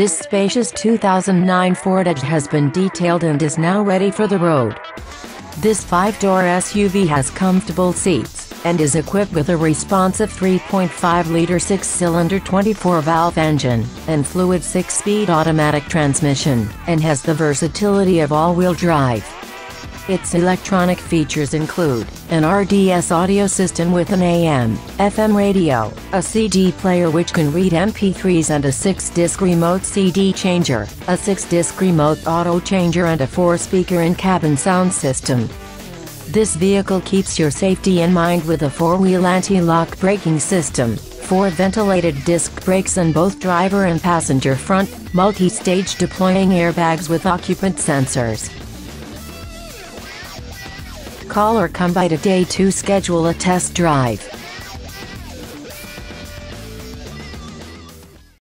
This spacious 2009 Ford Edge has been detailed and is now ready for the road. This five-door SUV has comfortable seats, and is equipped with a responsive 3.5-liter six-cylinder 24-valve engine, and fluid six-speed automatic transmission, and has the versatility of all-wheel drive. Its electronic features include an RDS audio system with an AM, FM radio, a CD player which can read MP3s and a 6-disc remote CD changer, a 6-disc remote auto changer and a 4-speaker in-cabin sound system. This vehicle keeps your safety in mind with a four-wheel anti-lock braking system, four ventilated disc brakes and both driver and passenger front, multi-stage deploying airbags with occupant sensors. Call or come by today to schedule a test drive.